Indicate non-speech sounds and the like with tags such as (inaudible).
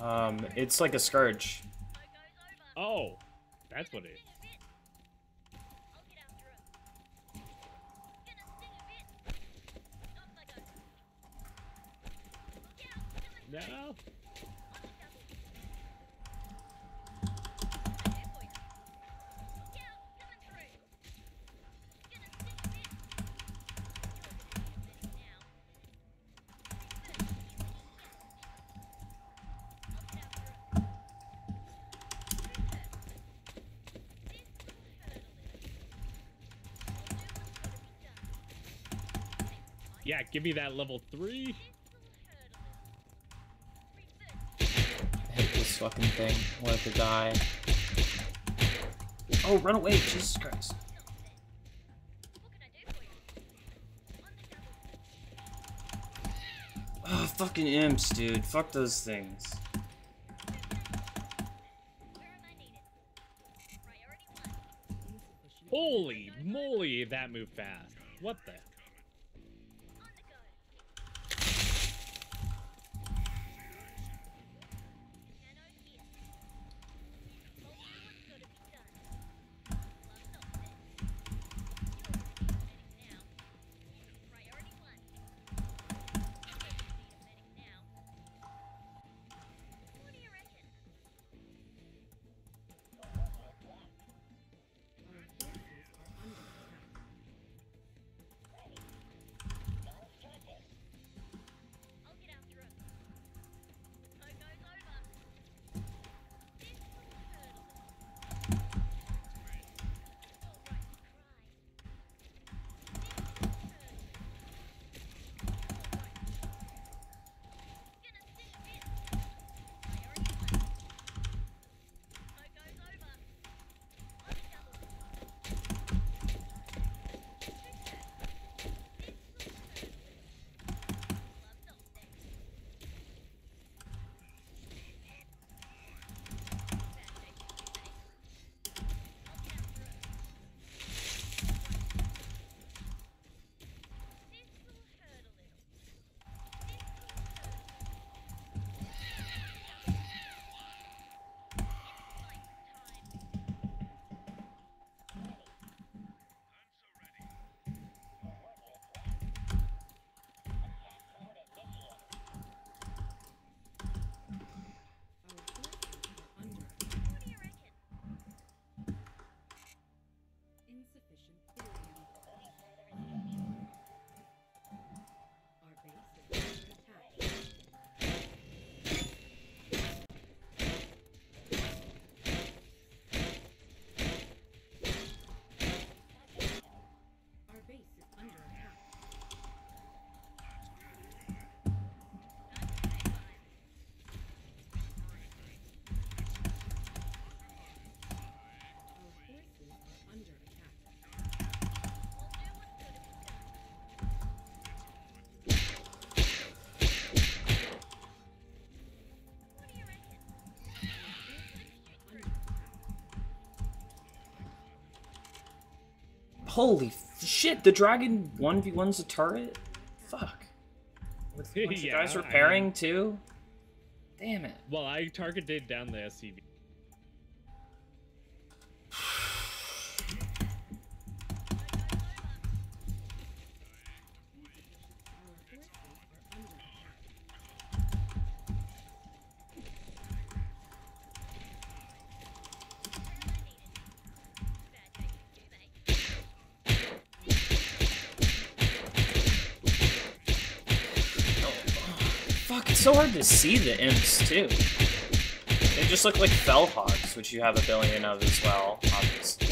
Um, it's like a scourge. Oh, that's what it is. No. Yeah, give me that level three. I hate this fucking thing. Want it to die. Oh, run away! Jesus Christ. Oh, fucking imps, dude. Fuck those things. Holy moly, that moved fast. What the? Holy shit! The dragon 1v1's a turret? Fuck. With a bunch of (laughs) Yeah, guys I repairing too? Damn it. Well, I targeted down the SCV. Fuck, it's so hard to see the imps too. They just look like fell hogs, which you have a billion of as well, obviously.